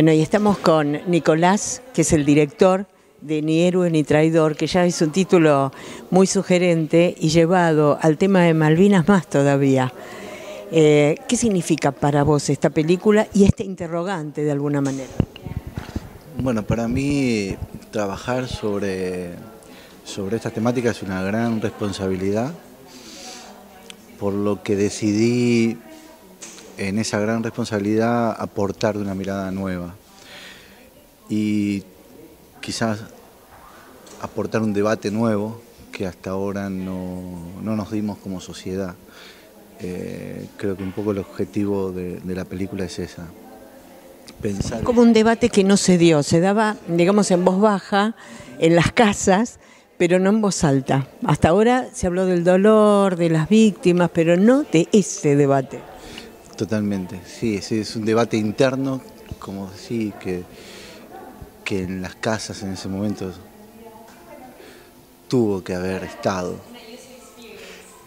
Bueno, y estamos con Nicolás, que es el director de Ni héroe ni traidor, que ya es un título muy sugerente y llevado al tema de Malvinas más todavía. Eh, ¿Qué significa para vos esta película y este interrogante de alguna manera? Bueno, para mí trabajar sobre, sobre esta temática es una gran responsabilidad, por lo que decidí en esa gran responsabilidad aportar de una mirada nueva y quizás aportar un debate nuevo que hasta ahora no, nos dimos como sociedad. Eh, creo que un poco el objetivo de, la película es esa. Pensar... Como un debate que no se dio, se daba, digamos, en voz baja, en las casas, pero no en voz alta. Hasta ahora se habló del dolor, de las víctimas, pero no de ese debate. Totalmente, sí, es un debate interno, como decir, que, que en las casas en ese momento tuvo que haber estado,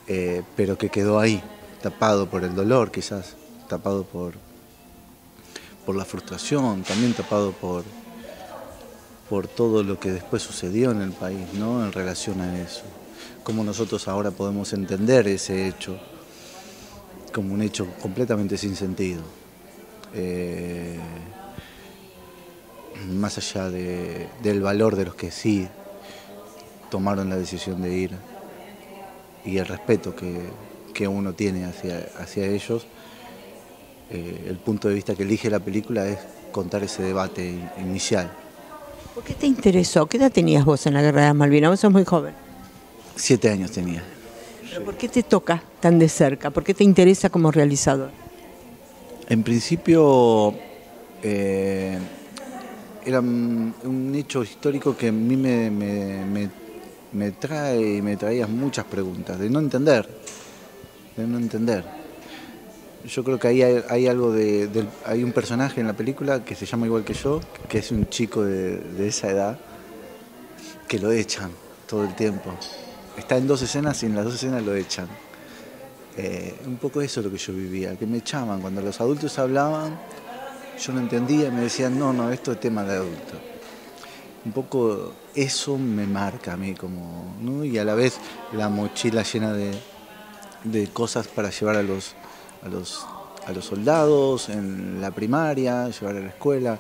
eh, pero que quedó ahí, tapado por el dolor quizás, tapado por, por la frustración, también tapado por, por todo lo que después sucedió en el país, ¿no? En relación a eso. Cómo nosotros ahora podemos entender ese hecho como un hecho completamente sin sentido. Eh, más allá del valor de los que sí tomaron la decisión de ir y el respeto que, uno tiene hacia, hacia ellos, eh, el punto de vista que elige la película es contar ese debate inicial. ¿Por qué te interesó? ¿Qué edad tenías vos en la Guerra de las Malvinas? Vos sos muy joven. Siete años tenía. ¿Por qué te toca tan de cerca? ¿Por qué te interesa como realizador? En principio eh, era un hecho histórico que a mí me, trae y me traía muchas preguntas, de no entender, de no entender. Yo creo que ahí hay, algo de, Hay un personaje en la película que se llama igual que yo, que es un chico de, de esa edad, que lo echan todo el tiempo está en dos escenas y en las dos escenas lo echan. Eh, un poco eso es lo que yo vivía, que me echaban. Cuando los adultos hablaban, yo no entendía y me decían, no, no, esto es tema de adulto. Un poco eso me marca a mí como, ¿no? Y a la vez la mochila llena de, de cosas para llevar a los, a los, a los soldados en la primaria, llevar a la escuela.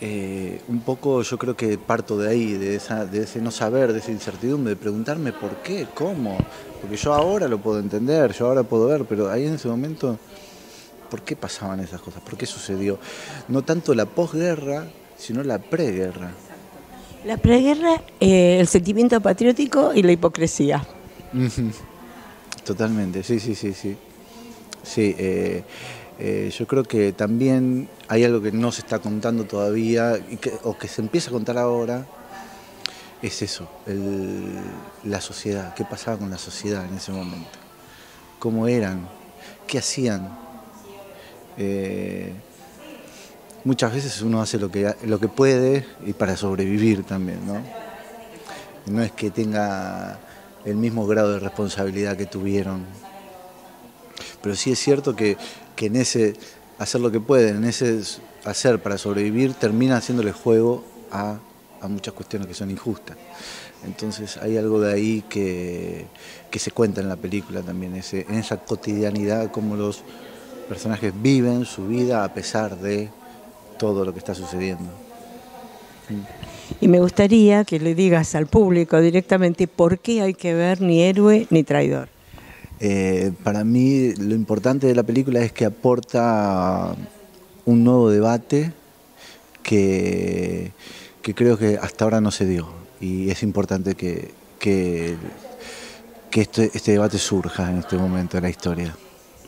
Eh, un poco yo creo que parto de ahí, de, ese no saber, de esa incertidumbre, de preguntarme por qué, cómo, porque yo ahora lo puedo entender, yo ahora puedo ver, pero ahí en ese momento, ¿por qué pasaban esas cosas? ¿Por qué sucedió? No tanto la posguerra, sino la preguerra. La preguerra, eh, el sentimiento patriótico y la hipocresía. Totalmente, sí, sí, sí, sí. Sí, eh, eh, yo creo que también hay algo que no se está contando todavía o que se empieza a contar ahora, es eso, la sociedad, qué pasaba con la sociedad en ese momento, cómo eran, qué hacían. Eh, muchas veces uno hace lo que, lo que puede y para sobrevivir también, ¿no? No es que tenga el mismo grado de responsabilidad que tuvieron pero sí es cierto que, en ese hacer lo que pueden, en ese hacer para sobrevivir, termina haciéndole juego a, muchas cuestiones que son injustas. Entonces hay algo de ahí que, se cuenta en la película también, ese, en esa cotidianidad, cómo los personajes viven su vida a pesar de todo lo que está sucediendo. Y me gustaría que le digas al público directamente por qué hay que ver ni héroe ni traidor. Eh, para mí lo importante de la película es que aporta un nuevo debate que, creo que hasta ahora no se dio y es importante que, que, este, este, debate surja en este momento de la historia.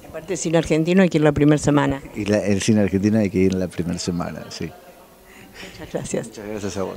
Aparte del cine argentino hay que ir la primera semana. Y el cine argentino hay que ir la primera semana, sí. Muchas gracias. Muchas gracias a vos.